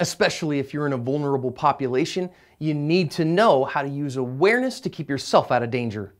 especially if you're in a vulnerable population, you need to know how to use awareness to keep yourself out of danger.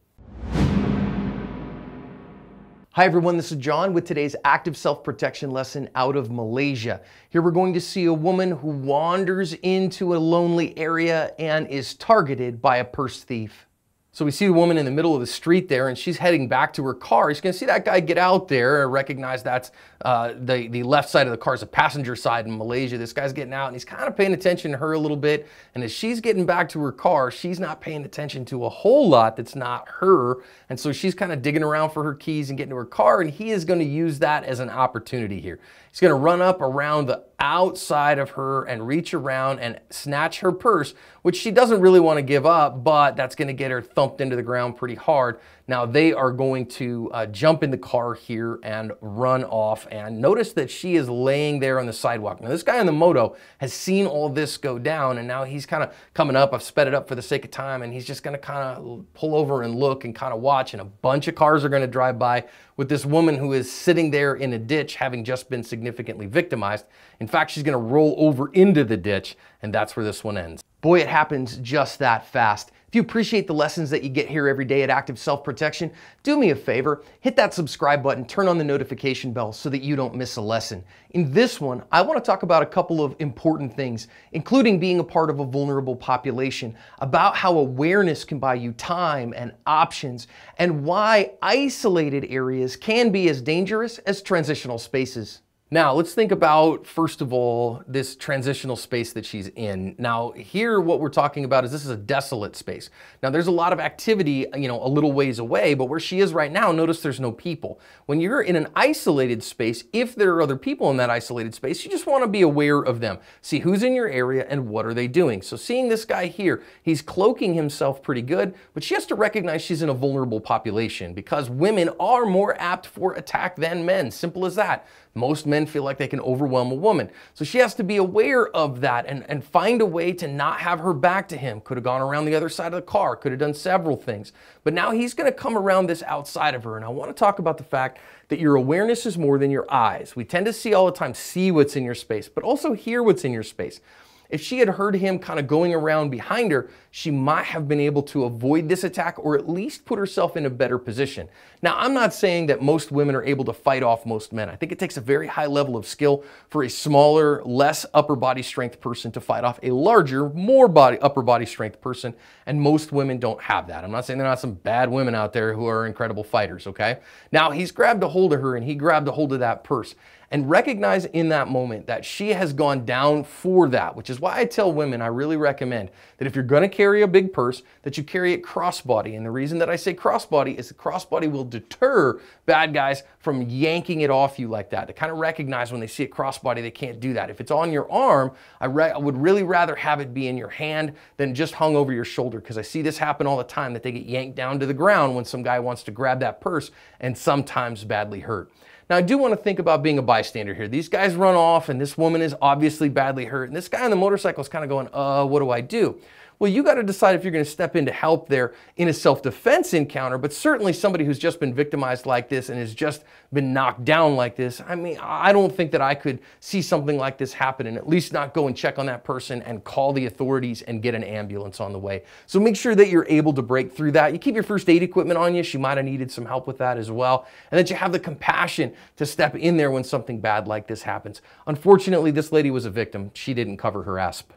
Hi everyone, this is John with today's active self-protection lesson out of Malaysia. Here we're going to see a woman who wanders into a lonely area and is targeted by a purse thief. So we see the woman in the middle of the street there and she's heading back to her car. He's gonna see that guy get out there and recognize that's uh, the, the left side of the car is the passenger side in Malaysia. This guy's getting out and he's kind of paying attention to her a little bit. And as she's getting back to her car, she's not paying attention to a whole lot that's not her. And so she's kind of digging around for her keys and getting to her car and he is gonna use that as an opportunity here. He's gonna run up around the outside of her and reach around and snatch her purse, which she doesn't really want to give up, but that's going to get her thumped into the ground pretty hard. Now they are going to uh, jump in the car here and run off. And notice that she is laying there on the sidewalk. Now this guy on the moto has seen all this go down and now he's kind of coming up. I've sped it up for the sake of time and he's just going to kind of pull over and look and kind of watch and a bunch of cars are going to drive by with this woman who is sitting there in a ditch having just been significantly victimized. In fact, she's going to roll over into the ditch and that's where this one ends. Boy, it happens just that fast. If you appreciate the lessons that you get here every day at Active Self Protection, do me a favor, hit that subscribe button, turn on the notification bell so that you don't miss a lesson. In this one, I want to talk about a couple of important things, including being a part of a vulnerable population, about how awareness can buy you time and options, and why isolated areas can be as dangerous as transitional spaces. Now, let's think about, first of all, this transitional space that she's in. Now, here what we're talking about is this is a desolate space. Now, there's a lot of activity, you know, a little ways away, but where she is right now, notice there's no people. When you're in an isolated space, if there are other people in that isolated space, you just want to be aware of them. See who's in your area and what are they doing. So seeing this guy here, he's cloaking himself pretty good, but she has to recognize she's in a vulnerable population because women are more apt for attack than men. Simple as that. Most men feel like they can overwhelm a woman. So she has to be aware of that and, and find a way to not have her back to him. Could have gone around the other side of the car, could have done several things. But now he's going to come around this outside of her. And I want to talk about the fact that your awareness is more than your eyes. We tend to see all the time, see what's in your space, but also hear what's in your space. If she had heard him kind of going around behind her, she might have been able to avoid this attack or at least put herself in a better position. Now, I'm not saying that most women are able to fight off most men. I think it takes a very high level of skill for a smaller, less upper body strength person to fight off a larger, more body upper body strength person, and most women don't have that. I'm not saying there are not some bad women out there who are incredible fighters, okay? Now, he's grabbed a hold of her and he grabbed a hold of that purse and recognize in that moment that she has gone down for that, which is why I tell women I really recommend that if you're going to carry a big purse, that you carry it crossbody. And the reason that I say crossbody is the crossbody will deter bad guys from yanking it off you like that. To kind of recognize when they see a crossbody, they can't do that. If it's on your arm, I, I would really rather have it be in your hand than just hung over your shoulder because I see this happen all the time that they get yanked down to the ground when some guy wants to grab that purse and sometimes badly hurt. Now, I do want to think about being a bystander here. These guys run off, and this woman is obviously badly hurt, and this guy on the motorcycle is kind of going, uh, what do I do? Well, you got to decide if you're going to step in to help there in a self-defense encounter, but certainly somebody who's just been victimized like this and has just been knocked down like this. I mean, I don't think that I could see something like this happen and at least not go and check on that person and call the authorities and get an ambulance on the way. So make sure that you're able to break through that. You keep your first aid equipment on you. She might have needed some help with that as well. And that you have the compassion to step in there when something bad like this happens. Unfortunately, this lady was a victim. She didn't cover her asp.